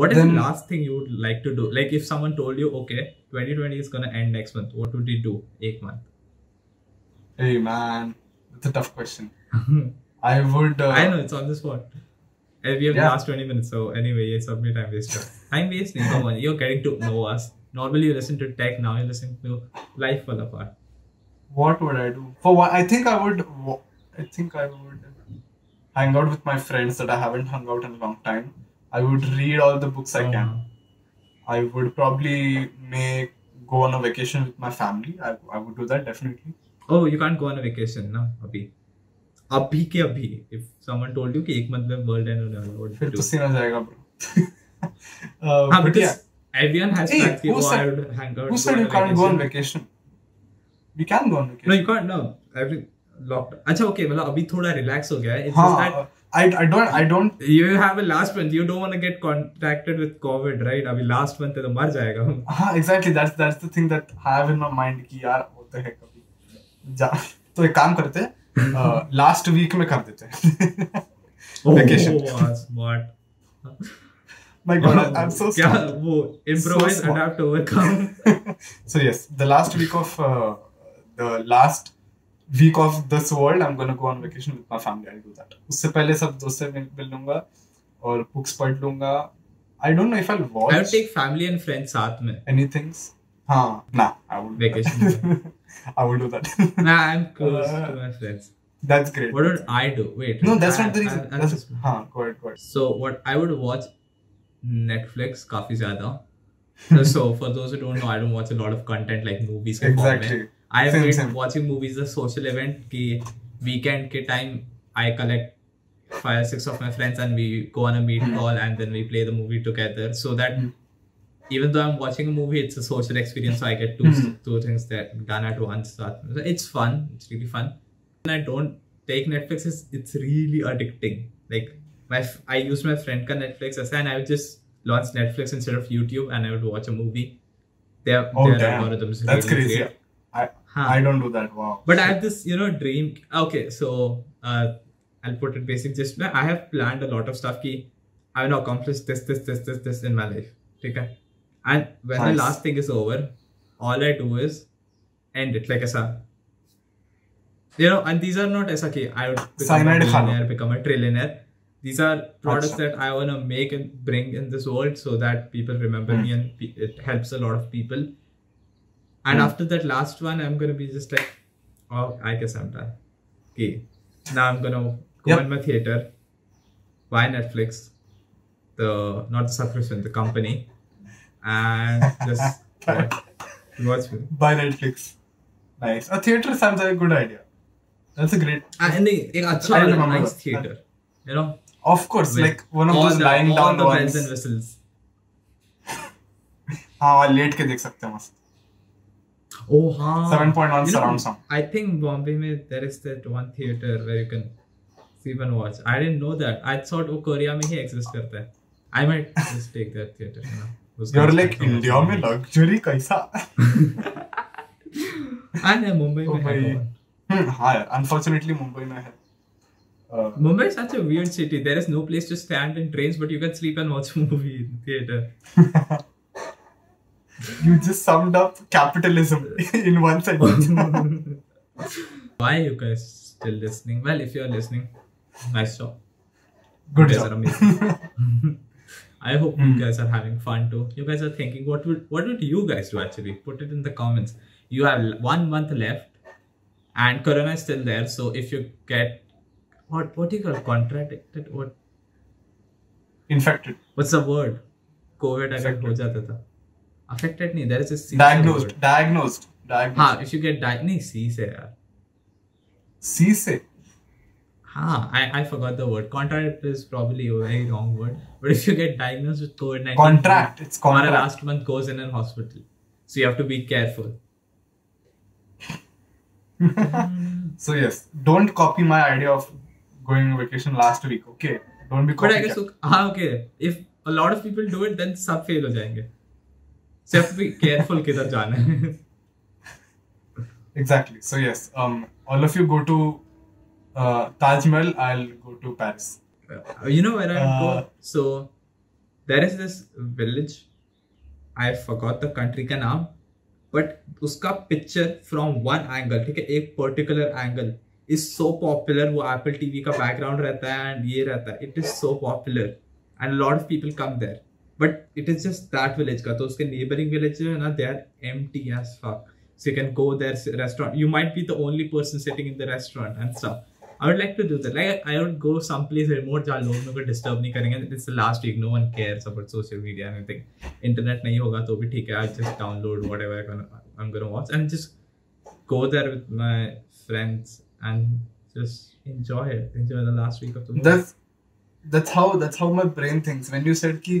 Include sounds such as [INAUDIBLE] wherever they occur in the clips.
What is Then- the last thing you would like to do? Like if someone told you, okay, 2020 is gonna end next month, what would you do? Ek month. Hey man, it's a tough question. [LAUGHS] I would. Uh, I know it's on the spot. And we have the last 20 minutes, so anyway, it's not me time waster. Time wasting, come on, you're getting to know us. Normally you listen to tech, now you listen to life fall apart. What would I do? For what? I think I would. I think I would hang out with my friends that I haven't hung out in a long time. I would read all the books I Oh, can. I would probably make go on a vacation with my family. I, I would do that definitely. Oh, you can't go on a vacation, no? Abhi. Abhi ke abhi. If someone told you कि एक month में world end होने वाला, what फिर तो? Scene हो जाएगा bro. uh, हाँ, but yeah, everyone has Hey, plans who oh, I would hang out. who said you can't go on vacation. We can go on vacation. No, you can't. No, every lockdown. अच्छा, okay, मतलब अभी थोड़ा relax हो गया है. It's just that हाँ, I I don't I don't you have a last month. You don't want to get contacted with COVID, right? अभी last month है तो मर जाएगा. हम हाँ exactly that's that's the thing that I have in my mind कि यार होता है कभी जा तो एक काम करते हैं लास्ट वीक में कर देते हैं Vacation. Oh, smart. my god I- I'm so क्या वो improvise, smart. adapt, overcome. so yes the last week of uh, the last week of this world I'm gonna go on vacation with my family I'll do that उससे पहले सब दोस्त से मिल मिल लूंगा और books पढ़ लूंगा I don't know if I'll I would watch take family and friends साथ में. anything हाँ nah I would Vacation. I will do that Nah, I'm close Uh, to my friends. that's great What would I do? Wait. no that's I- not the I- reason I'll that's just- हाँ go ahead go ahead So what I would watch Netflix काफी ज्यादा. So, so for those who don't know, I don't watch a lot of content like movies. के form में. exactly I have Same, made same. watching movies a social event कि weekend के time I collect five six of my friends and we go on a meet Hmm. call and then we play the movie together so that Hmm. even though I'm watching a movie it's a social experience so I get two Hmm. two things that done at once So it's fun it's really fun when I don't take Netflix it's, it's really addicting like my f- I use my friend ka Netflix as and I would just launch Netflix instead of YouTube and I would watch a movie their, oh their damn algorithms that's really crazy great. I Huh. I don't do that wow But I have this, you know, dream. Okay, so uh, I'll put it basic. Just I have planned a lot of stuff. Ki I want to accomplish this, this, this, this, this in my life. Okay, and when the last thing is over, all I do is end it like a You know, and these are not as ki I would become Cyanide a khana. millionaire, become a trillionaire. These are products Acha. that I want to make and bring in this world so that people remember Hmm. me and it helps a lot of people. And Hmm. after that last one, I'm gonna be just like, oh, I guess I'm done. Okay, now I'm gonna go Yep. in my theater, buy Netflix, the not the subscription, the company, and just [LAUGHS] watch, watch film. by Netflix nice a theater sounds like a good idea that's a great And एक एक अच्छा I remember nice that. theater, you know, of course with like one of all those the, lying all down the ones bells and whistles. [LAUGHS] हाँ वहाँ late के देख सकते हैं मस्त Oh, हाँ. 7.1 You know, surround sound. I think Bombay में there is that one theater where you can sleep and watch. I didn't know that. I thought वो कोरिया में ही exist करता है. I might just take that theater. You know. you're like India में luxury कैसा है. and Mumbai में है? हम्म, हाँ यार अनफॉर्चुनेटली मुंबई में है Uh, Mumbai is such a weird city. There is no place to stand in trains, but you can sleep and watch a movie in theater. you just summed up capitalism [LAUGHS] in one sentence [LAUGHS] Why you guys still listening? Well, if you're listening, nice job. good you guys job are amazing. [LAUGHS] I hope you Hmm. guys are having fun too. You guys are thinking, what would what would you guys do actually? Put it in the comments. You have l- one month left, and Corona is still there. So if you get what what do you call contracted? What infected what's the word? COVID अगर Affected. हो जाता था. Affected नहीं. There is a C diagnosed word. diagnosed diagnosed हाँ, if you get di नहीं C से यार. C से हाँ, I, I forgot the word. Contract is probably a very wrong word. But if you get diagnosed with COVID 19, contract it's Mara contract last month goes in an hospital. So you have to be careful. so yes don't copy my idea of going on vacation last week okay don't be But I guess, ah, okay. If a lot of people do it, then सब fail हो जाएँगे. Country का नाम but उसका picture from one angle ठीक है एक particular angle is so popular वो एपल टीवी का बैकग्राउंड रहता है एंड ये रहता है it is so popular and lot of people come there but it is just that village का तो उसके neighboring village जो है ना they are empty as fuck so you can go there restaurant you might be the only person sitting in the restaurant and stuff I would like to do that. Like I would go someplace remote जहाँ लोग मेरे को disturb नहीं करेंगे. It's the last week. No one cares about social media and anything. Internet नहीं होगा तो भी ठीक है. I just download whatever I'm gonna, I'm gonna watch and just go there with my friends and just enjoy it. Enjoy the last week of the movie. that's that's how that's how my brain thinks when you said कि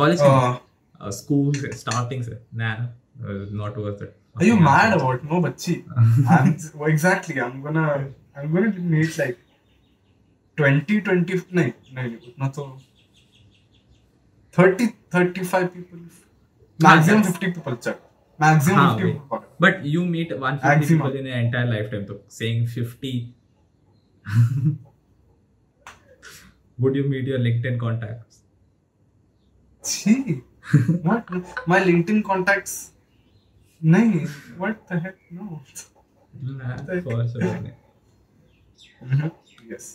College का? uh, Uh, school से, starting से. Nah, uh, not worth it. are you Fucking mad assholes. about no बच्ची? I'm well, exactly. I'm gonna I'm gonna meet like 20 20 नहीं नहीं उतना तो 30 35 people maximum that's- 50 people चल maximum हाँ, 50 wait. people But you meet 150 Maximum. people in your entire lifetime. So saying 50. Would you meet your LinkedIn contacts? Gee, what my LinkedIn contacts नहीं what the heck no Nah, Like- for sure. नहीं. Mhm. yes